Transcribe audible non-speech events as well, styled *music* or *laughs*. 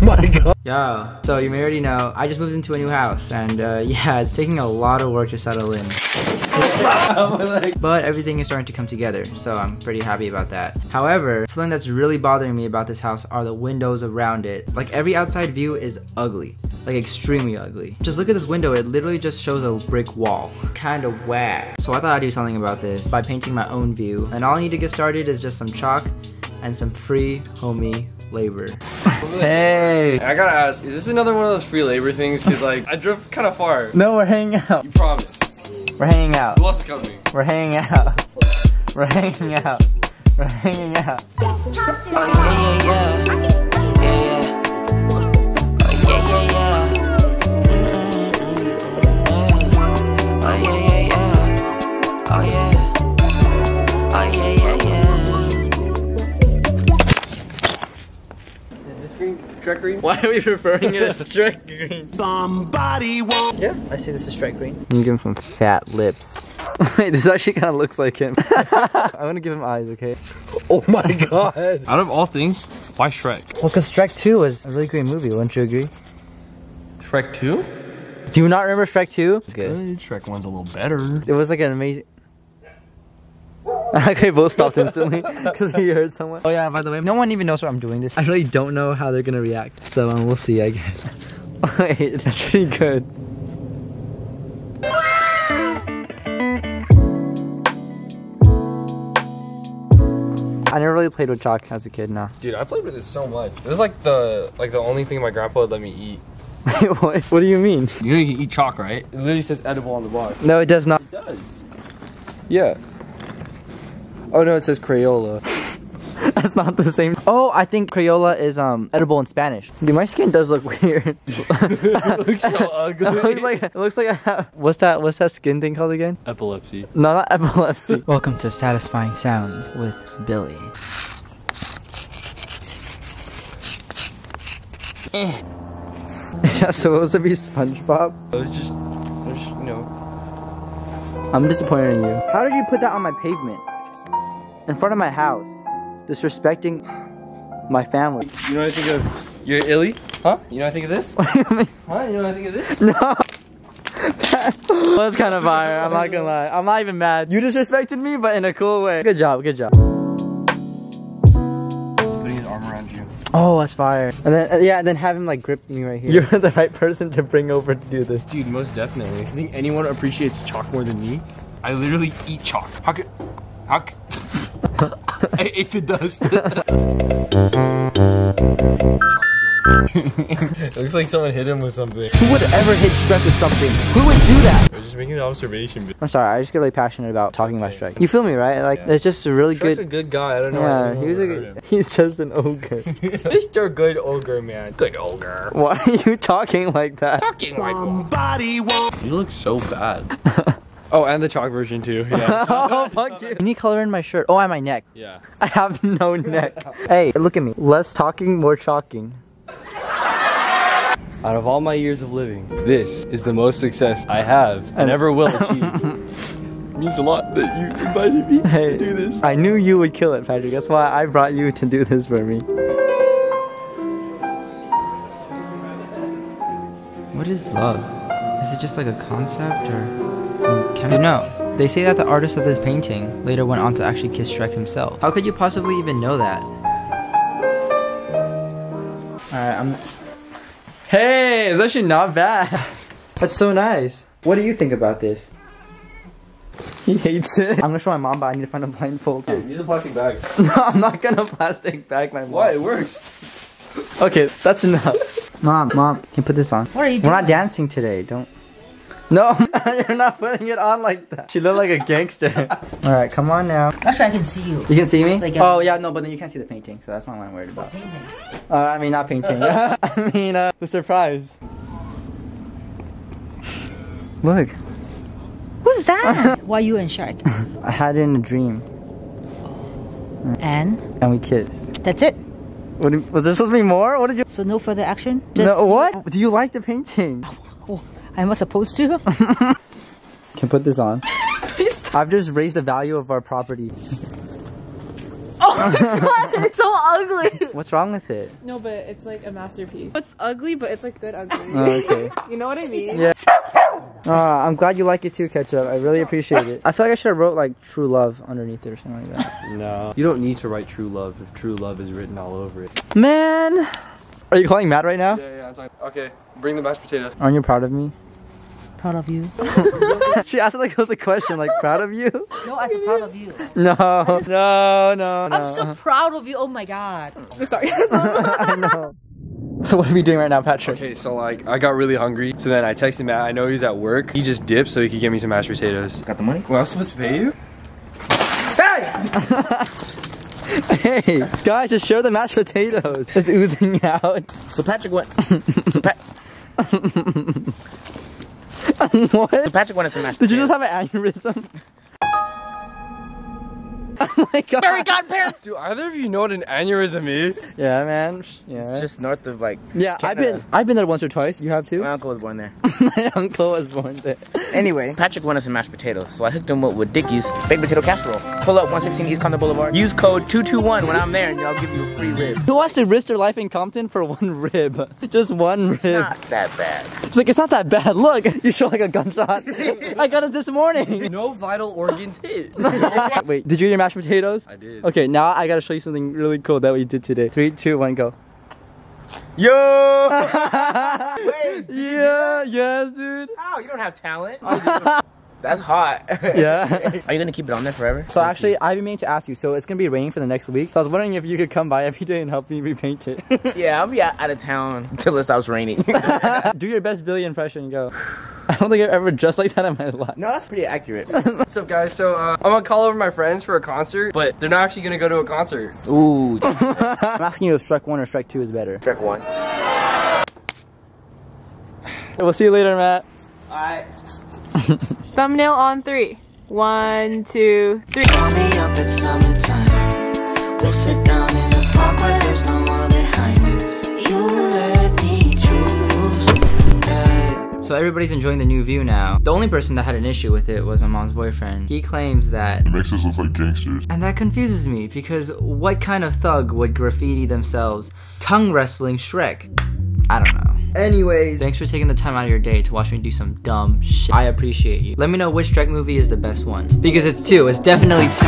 *laughs* my *laughs* god. Yo, so you may already know, I just moved into a new house, and uh, *laughs* yeah, it's taking a lot of work to settle in. but everything is starting to come together, so I'm pretty happy about that. However, something that's really bothering me about this house are the windows around it. Like every outside view is ugly, like extremely ugly. Just look at this window, it literally just shows a brick wall. Kinda whack. So I thought I'd do something about this by painting my own view, and all I need to get started is just some chalk and some free homie labor. *laughs* Hey. I gotta ask, is this another one of those free labor things? Cause like, I drove kind of far. No, we're hanging out. You promise. We're hanging out. Who else is coming? We're hanging out. We're hanging out. We're hanging out. Oh yeah, yeah, yeah. This green Why are we referring it as Shrek green? Somebody won't. Yeah, I see this is Shrek green. You give him some fat lips. *laughs* Wait, this actually kind of looks like him. *laughs* I'm gonna give him eyes, okay? *laughs* Oh my god. Out of all things, why Shrek? Well, because Shrek 2 was a really great movie, wouldn't you agree? Shrek 2? Do you not remember Shrek 2? It's good. Shrek 1's a little better. It was like an amazing. *laughs* okay, both stopped instantly *laughs* because we heard someone. Oh yeah, by the way, no one even knows what I'm doing this. I really don't know how they're gonna react, so um, we'll see, I guess. *laughs* Wait, that's pretty good. I never really played with chalk as a kid. No. Dude, I played with it so much. This is like the like the only thing my grandpa would let me eat. Wait, what? What do you mean? You know you can eat chalk, right? It literally says edible on the box. No, it does not. It does. Yeah. Oh no, it says Crayola. *laughs* That's not the same. Oh, I think Crayola is um edible in Spanish. Dude, my skin does look *laughs* weird. *laughs* it looks so ugly. It looks like it looks like I have, what's that what's that skin thing called again? Epilepsy. No, not epilepsy. Welcome to Satisfying Sounds with Billy. That's supposed to be SpongeBob. It was just, it was just, you know. I'm disappointed in you. How did you put that on my pavement? In front of my house. Disrespecting my family. You know what I think of? You're illy? Huh? You know what I think of this? What do you mean? Huh? You know what I think of this? No. *laughs* That was kind of fire, I'm not gonna lie. I'm not even mad. You disrespected me, but in a cool way. Good job, good job. Putting his arm around you. Oh, that's fire. And then, uh, yeah, and then have him like grip me right here. You're the right person to bring over to do this. Dude, most definitely. I think anyone appreciates chalk more than me. I literally eat chalk. How could, how could, I ate the dust. looks like someone hit him with something. Who would ever hit Shrek with something? Who would do that? I was just making an observation. I'm sorry, I just get really passionate about talking about Shrek. You feel me, right? Like, Yeah. it's just a really Shrek's good. a good guy. I don't know. yeah, he was a good, he's just an ogre. *laughs* Mr. Good Ogre, man. Good Ogre. Why are you talking like that? Talking like one. You look so bad. *laughs* oh, and the chalk version too. Yeah. *laughs* oh, fuck you. You need color in my shirt. Oh, and my neck. yeah. *laughs* I have no neck. hey, look at me. Less talking, more chalking. Out of all my years of living, this is the most success I have and ever will achieve. *laughs* It means a lot that you invited me Hey, to do this. I knew you would kill it, Patrick. That's why I brought you to do this for me. What is love? Is it just like a concept or some chemi- No. They say that the artist of this painting later went on to actually kiss Shrek himself. How could you possibly even know that? Alright, I'm. Hey, it's actually not bad. *laughs* That's so nice. What do you think about this? He hates it. I'm gonna show my mom, but I need to find a blindfold. Use a plastic bag. *laughs* no, I'm not gonna plastic bag my mom. Why? It works. Okay, that's enough. Mom, mom, can you put this on? What are you We're not dancing today. Don't. No, *laughs* you're not putting it on like that. She looked like a gangster. *laughs* All right, come on now. Actually, I can see you. You can see me? Like, uh, oh yeah, no, but then you can't see the painting, so that's not what I'm worried about. Uh, I mean, not painting. *laughs* I mean, uh, the surprise. Look, Who's that? Why you and Shrek? I had it in a dream, And and we kissed. that's it. What, was there supposed to be more? What did you? So no further action. no, what? Do you like the painting? Oh, am I supposed to? *laughs* Can put this on. I've just raised the value of our property. *laughs* Oh it's so ugly. What's wrong with it? No, but it's like a masterpiece. It's ugly, but it's like good ugly. Oh, okay. *laughs* You know what I mean? Yeah. Uh, I'm glad you like it too, Ketchup. I really appreciate it. I feel like I should have wrote like true love underneath it or something like that. No. You don't need to write true love if true love is written all over it. Man! Are you calling Matt right now? Yeah, yeah, I'm talking. Okay, bring the mashed potatoes. Aren't you proud of me? Proud of you. *laughs* she asked it like it was a question, like proud of you? No, I'm proud of you. No, no, no, no. I'm so proud of you. Oh my god. Sorry. *laughs* *laughs* I know. So what are we doing right now, Patrick? Okay, so like I got really hungry, so then I texted Matt. I know he's at work. He just dipped so he could get me some mashed potatoes. Got the money? Well, I'm supposed to pay you? Hey! hey, guys, just share the mashed potatoes. It's oozing out. So Patrick went. so, Pat, *laughs* what? so Patrick wanted some mashed Did you just have an aneurysm? *laughs* oh my god. Harry godparents. Do either of you know what an aneurysm is? Yeah, man. Yeah. Just north of like. yeah, I've been I've been there once or twice. You have too? My uncle was born there. *laughs* my uncle was born there. Anyway. Patrick wanted some mashed potatoes, so I hooked him up with Dickey's baked potato casserole. Pull up 116 East Compton Boulevard. Use code 221 when I'm there, and I'll give you a free rib. Who wants to risk their life in Compton for one rib? *laughs* Just one rib. It's not that bad. It's like it's not that bad. Look, you show like a gunshot. I got it this morning. No vital organs hit. Wait, did you eat your mashed potatoes? I did. Okay, now I gotta show you something really cool that we did today. Three, two, one, go. Yo! *laughs* yeah, yes, dude. How? You don't have talent. *laughs* That's hot. *laughs* Yeah. Are you gonna keep it on there forever? So actually, I've been meaning to ask you. So it's gonna be raining for the next week. So I was wondering if you could come by every day and help me repaint it. yeah, I'll be out, out of town until it stops raining. Do your best Billy impression. Go. *sighs* I don't think I've ever dressed like that in my life. no, that's pretty accurate. *laughs* What's up, guys? So uh, I'm gonna call over my friends for a concert, but they're not actually gonna go to a concert. Ooh, *laughs* I'm asking you if Shrek one or Shrek two is better. track one. We'll see you later, Matt. Alright. *laughs* Thumbnail on three. One, two, three. So everybody's enjoying the new view now. The only person that had an issue with it was my mom's boyfriend. He claims that It makes us look like gangsters. And that confuses me because what kind of thug would graffiti themselves tongue wrestling Shrek? I don't know. Anyways, Thanks for taking the time out of your day to watch me do some dumb shit. I appreciate you. Let me know which Shrek movie is the best one. Because it's two. It's definitely two.